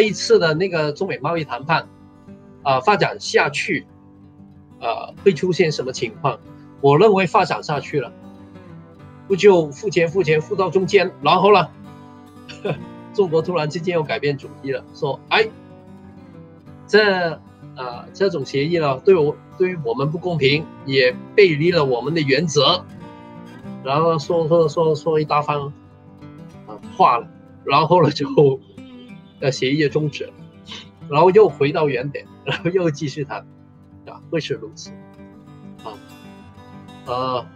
这一次的那个中美贸易谈判啊发展下去，啊会出现什么情况？我认为发展下去了，不就付钱付钱付到中间，然后呢，中国突然之间又改变主意了，说哎，这啊这种协议呢对我对于我们不公平，也背离了我们的原则，然后说说说说一大番啊话了，然后呢就。呃，协议终止了，然后又回到原点，然后又继续谈，啊，会是如此，啊，呃，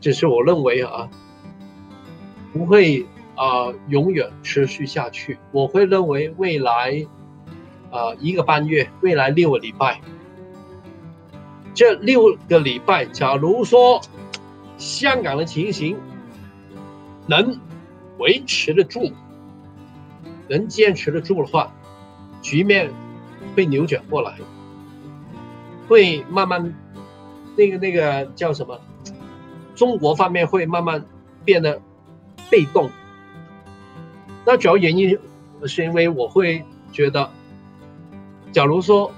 只是我认为啊，不会啊永远持续下去。我会认为未来啊一个半月，未来六个礼拜，这六个礼拜，假如说香港的情形能维持得住。能坚持得住的话，局面会扭转过来，会慢慢那个那个叫什么？中国方面会慢慢变得被动。那主要原因是因为我会觉得，假如说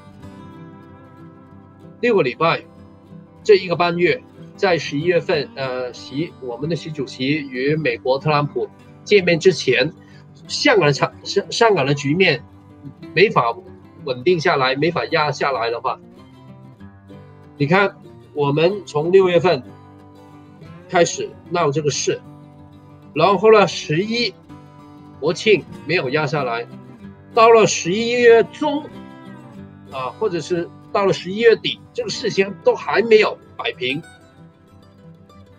六个礼拜这一个半月，在十一月份，呃，习我们的习主席与美国特朗普见面之前。香港的场香香港的局面没法稳定下来，没法压下来的话，你看我们从六月份开始闹这个事，然后呢十一国庆没有压下来，到了十一月中啊，或者是到了十一月底，这个事情都还没有摆平。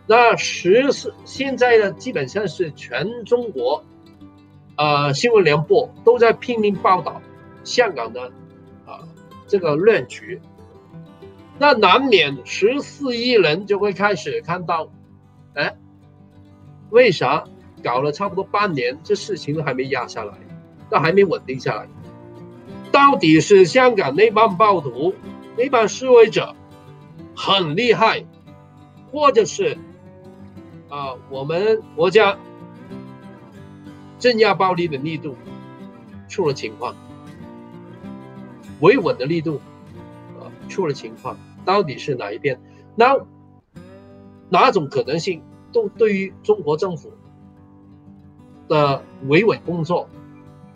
那十四现在呢，基本上是全中国。呃，新闻联播都在拼命报道香港的啊这个乱局，那难免十四亿人就会开始看到，哎，为啥搞了差不多半年，这事情还没压下来，都还没稳定下来？到底是香港那帮暴徒、那帮示威者很厉害，或者是啊我们国家？镇压暴力的力度出了情况，维稳的力度啊出了情况，到底是哪一边？那哪种可能性都对于中国政府的维稳工作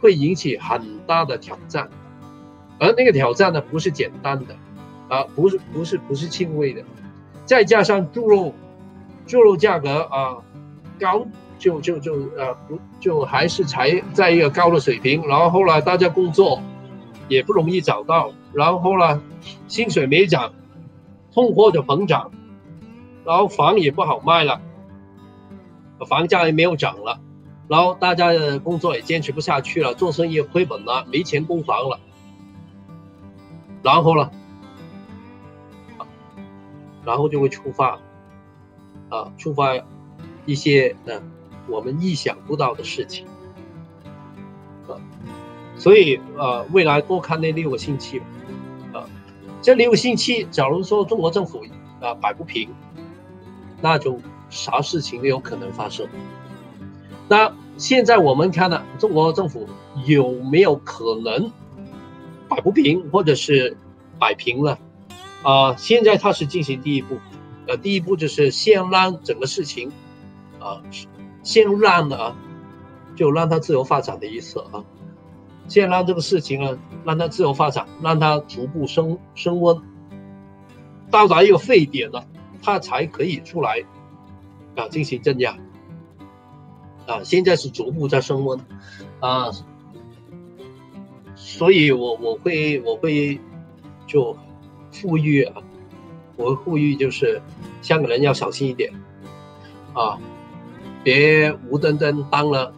会引起很大的挑战，而那个挑战呢不是简单的啊，不是不是不是轻微的，再加上猪肉猪肉价格啊高。就就就呃不就还是才在一个高的水平，然后后来，大家工作也不容易找到，然后呢，薪水没涨，通货就膨胀，然后房也不好卖了，房价也没有涨了，然后大家的工作也坚持不下去了，做生意亏本了，没钱供房了，然后呢，然后就会触发啊触发一些嗯。我们意想不到的事情，啊，所以呃，未来多看那六个星期吧，啊，这六个星期，假如说中国政府啊摆不平，那就啥事情都有可能发生。那现在我们看呢，中国政府有没有可能摆不平，或者是摆平了？啊，现在它是进行第一步，呃，第一步就是先让整个事情，啊。先让的啊，就让它自由发展的意思啊。先让这个事情呢，让它自由发展，让它逐步升升温，到达一个沸点了，它才可以出来啊进行镇压啊。现在是逐步在升温啊，所以我我会我会就呼吁啊，我呼吁就是香港人要小心一点啊。别无端端当了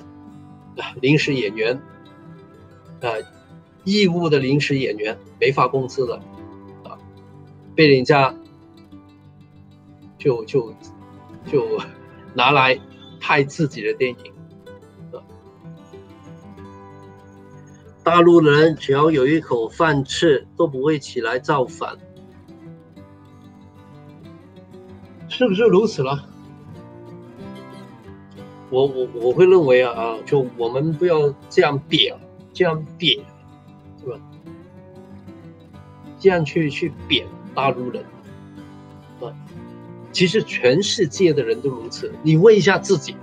临时演员，啊，义务的临时演员没发工资了，啊，被人家就就就拿来拍自己的电影，啊。大陆人只要有一口饭吃，都不会起来造反，是不是如此了？我我我会认为啊啊，就我们不要这样贬，这样贬，对吧？这样去去贬大陆人，啊，其实全世界的人都如此。你问一下自己，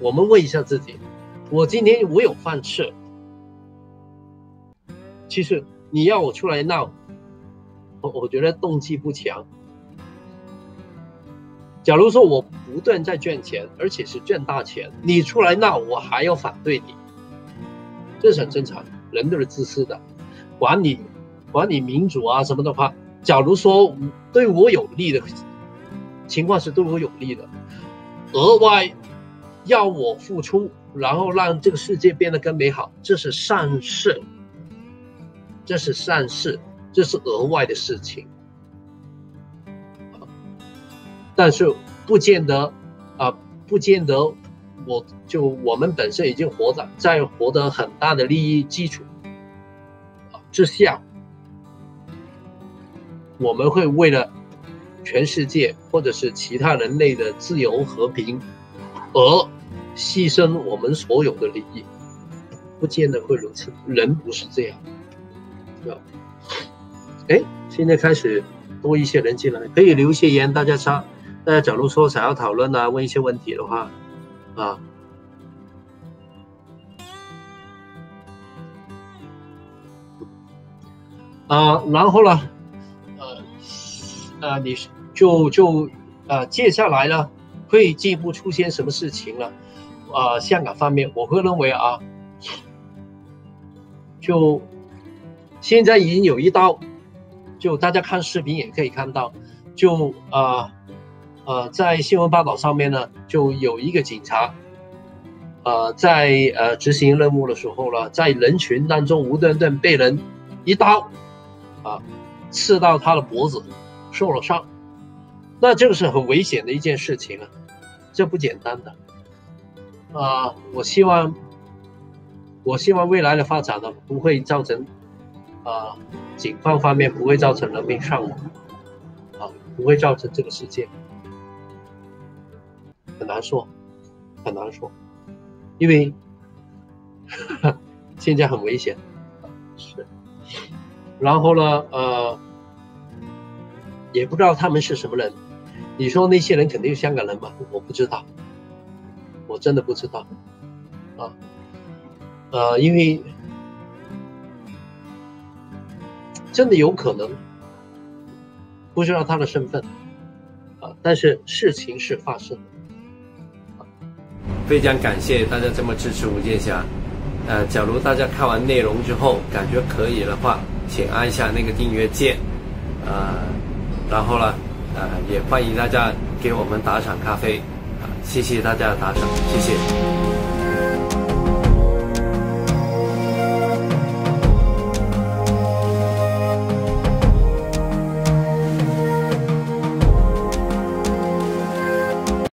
我们问一下自己，我今天我有饭吃，其实你要我出来闹，我我觉得动机不强。假如说我不断在赚钱，而且是赚大钱，你出来闹，我还要反对你，这是很正常。人都是自私的，管你管你民主啊什么的话，假如说对我有利的情况是对我有利的，额外要我付出，然后让这个世界变得更美好，这是善事，这是善事，这是额外的事情。但是不见得，啊，不见得，我就我们本身已经活在在获得很大的利益基础之下，我们会为了全世界或者是其他人类的自由和平而牺牲我们所有的利益，不见得会如此。人不是这样，对吧？哎，现在开始多一些人进来，可以留些言，大家插。大家假如说想要讨论啊，问一些问题的话，啊，啊，然后呢，呃，呃，你就就呃，接下来呢，会进一步出现什么事情呢？啊，香港方面，我会认为啊，就现在已经有一刀，就大家看视频也可以看到，就啊。呃在新闻报道上面呢，就有一个警察，呃，在呃执行任务的时候呢，在人群当中无端端被人一刀啊刺到他的脖子，受了伤，那这个是很危险的一件事情啊，这不简单的啊！我希望，我希望未来的发展呢，不会造成啊，警方方面不会造成人命伤亡，啊，不会造成这个事件。很难说，很难说，因为 现在很危险，是。然后呢，呃，也不知道他们是什么人。你说那些人肯定是香港人吗？我不知道，我真的不知道，啊，呃，因为真的有可能不知道他的身份，啊，但是事情是发生的。非常感谢大家这么支持吴建霞，呃，假如大家看完内容之后感觉可以的话，请按一下那个订阅键，呃，然后呢，呃，也欢迎大家给我们打赏咖啡，啊，谢谢大家的打赏，谢谢。